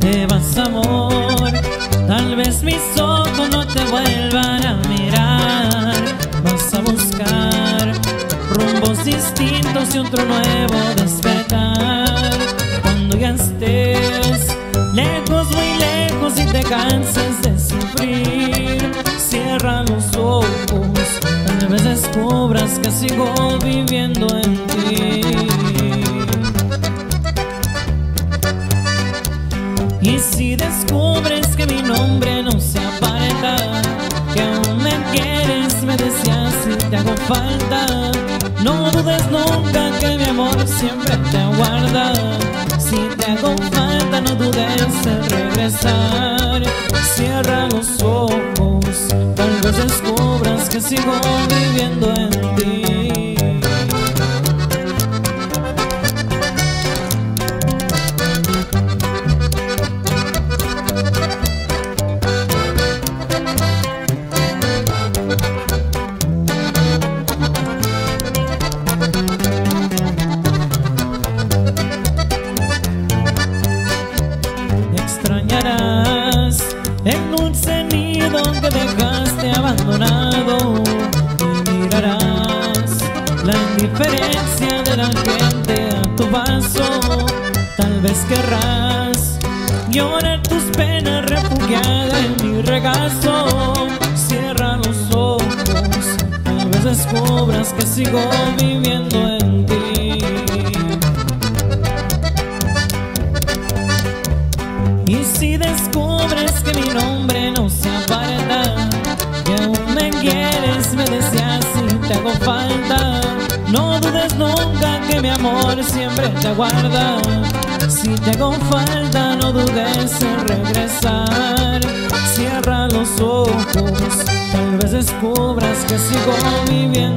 te vas amor. Tal vez mis ojos no te vuelvan a mirar. Vas a buscar rumbos distintos y otro nuevo despertar. Cuando ya estés lejos, muy lejos y te canses de sufrir Cierra los ojos, tal vez descubras que sigo viviendo en ti. No dudes nunca que mi amor siempre te aguarda. Si te hago falta, no dudes en regresar. Cierra los ojos, tal vez descubras que sigo viviendo en ti. El dulce nido que dejaste abandonado mirarás la indiferencia de la gente a tu paso. Tal vez querrás llorar tus penas refugiada en mi regazo. Cierra los ojos, tal vez descubras que sigo viviendo en ti. Y si descubres mi amor siempre te aguarda. Si te hago falta, no dudes en regresar. Cierra los ojos, tal vez descubras que sigo viviendo en